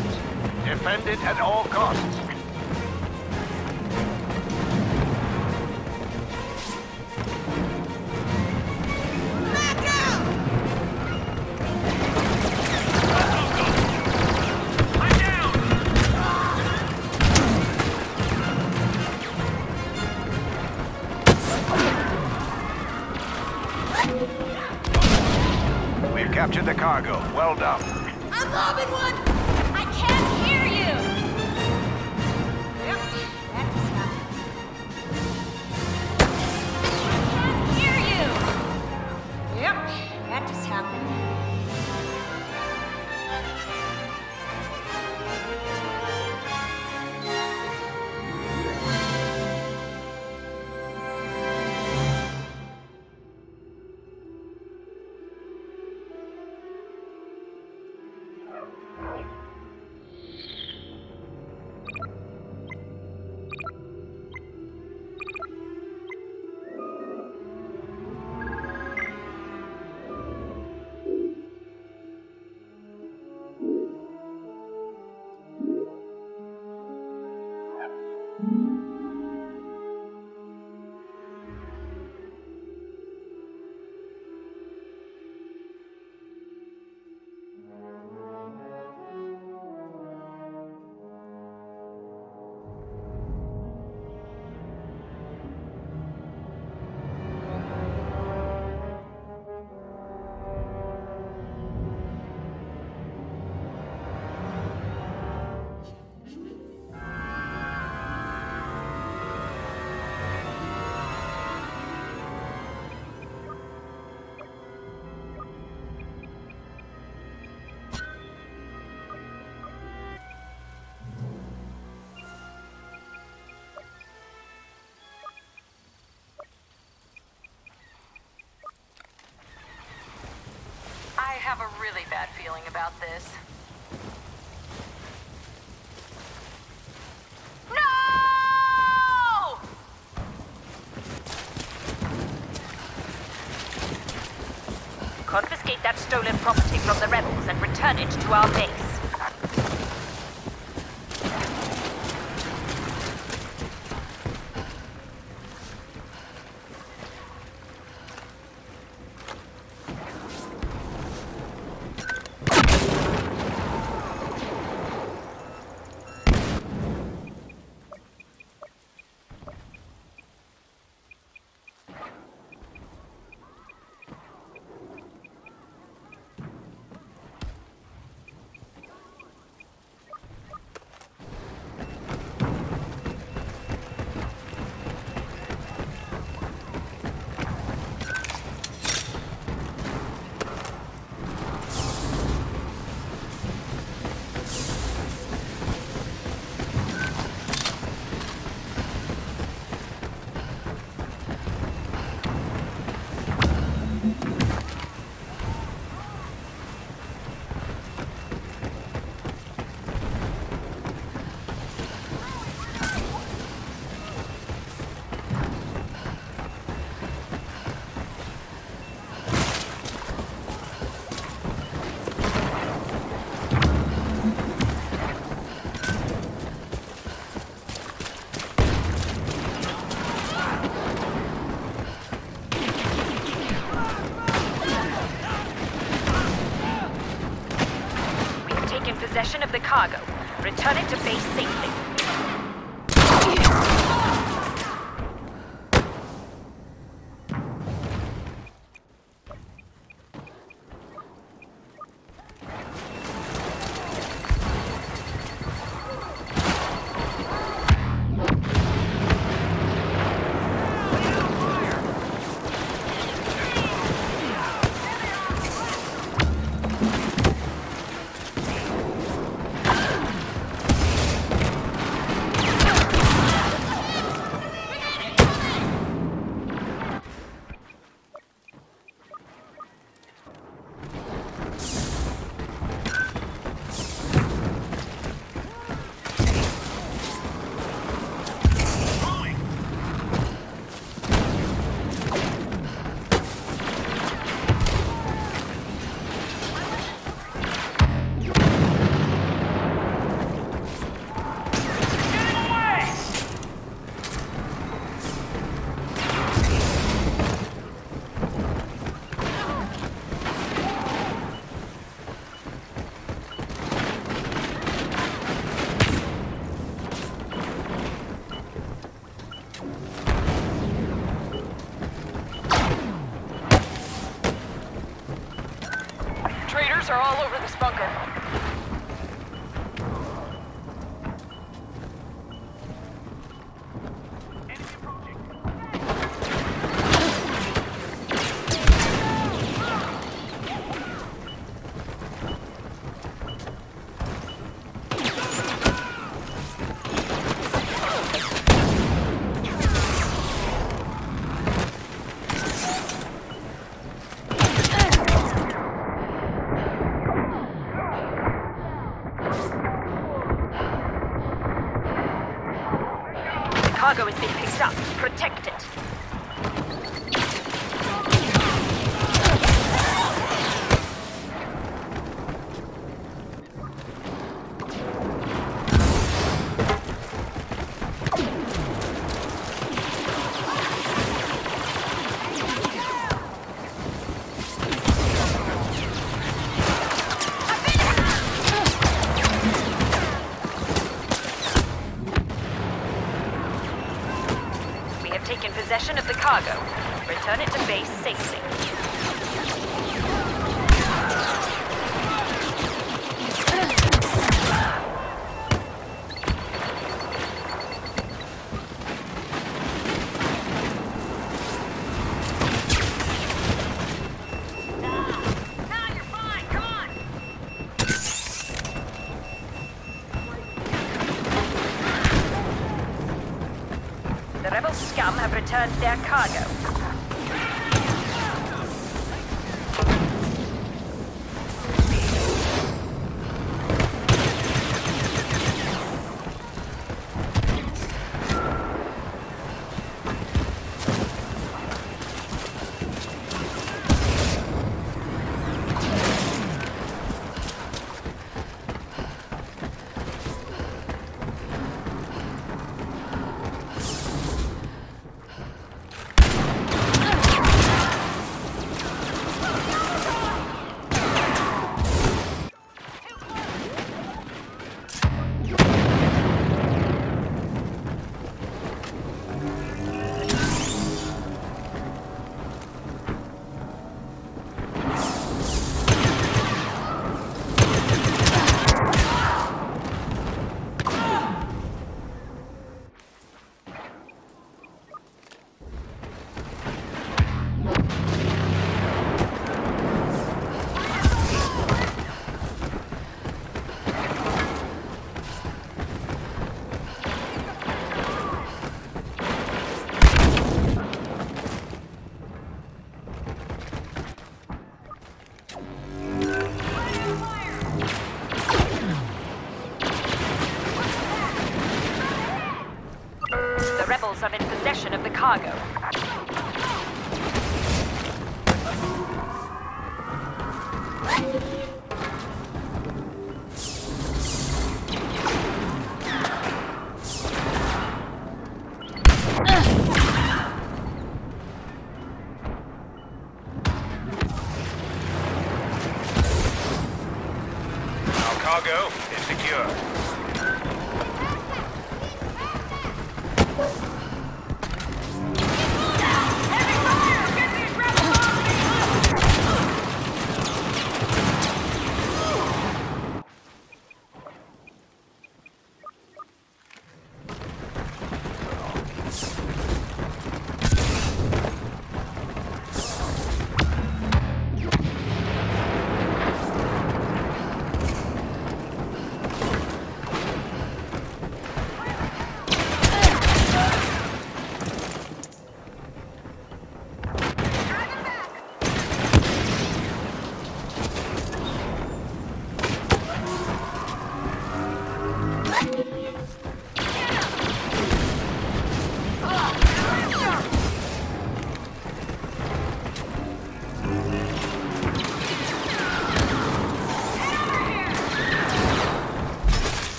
in our hands. Defend it at all costs. We've captured the cargo. Well done. I'm lobbing one! Have a really bad feeling about this. No! Confiscate that stolen property from the rebels and return it to our base. Cargo. Return it to base safely. Are all over this bunker. Cargo is being picked up. Protect it. The cargo. Return it to base safely. The rebel scum have returned their cargo.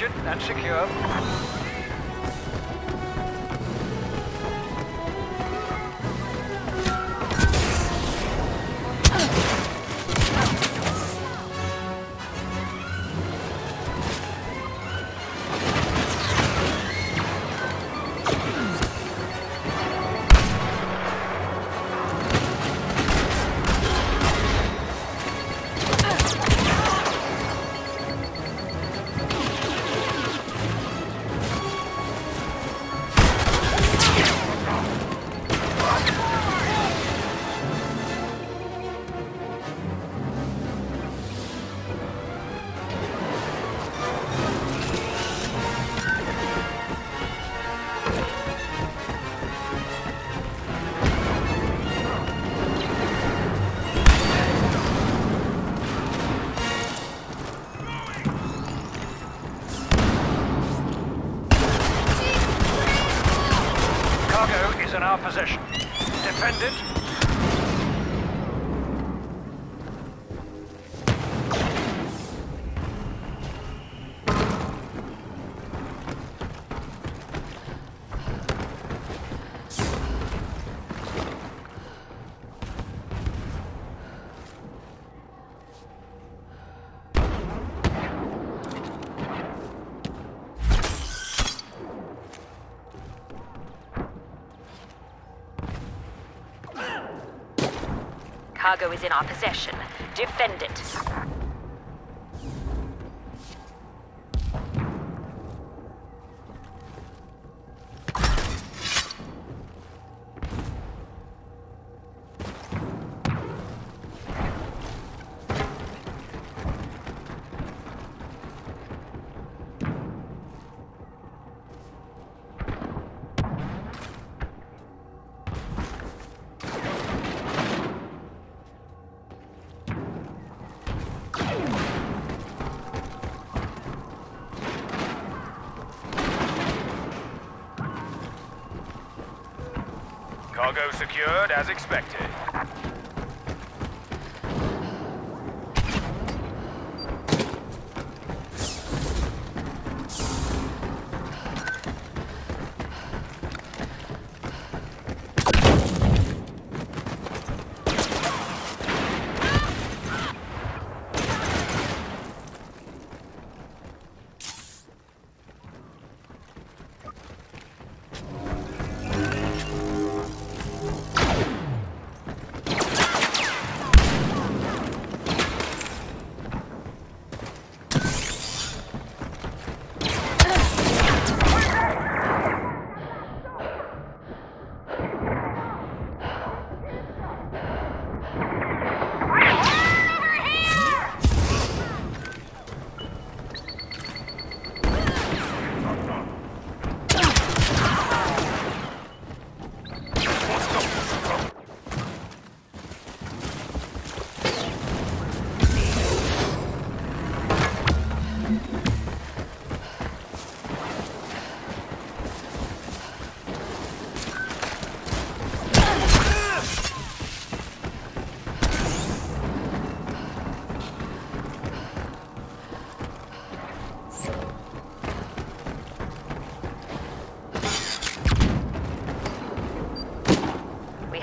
And secure. Possession. Defend it. Cargo is in our possession. Defend it. Cargo secured as expected.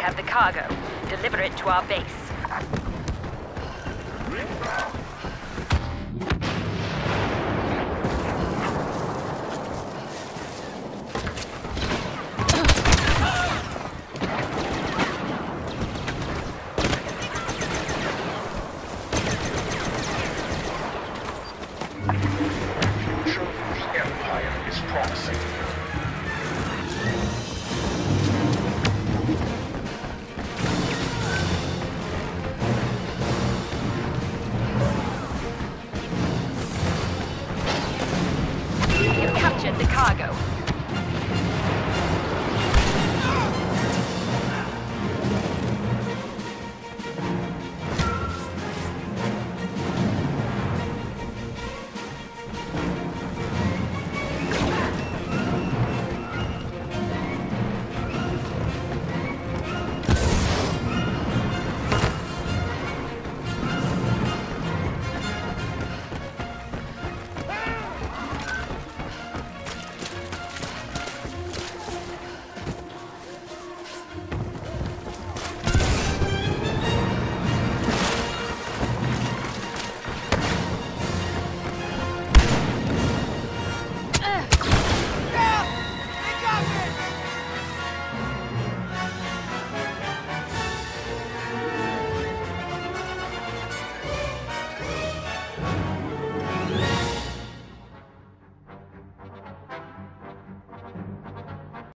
Have the cargo. Deliver it to our base.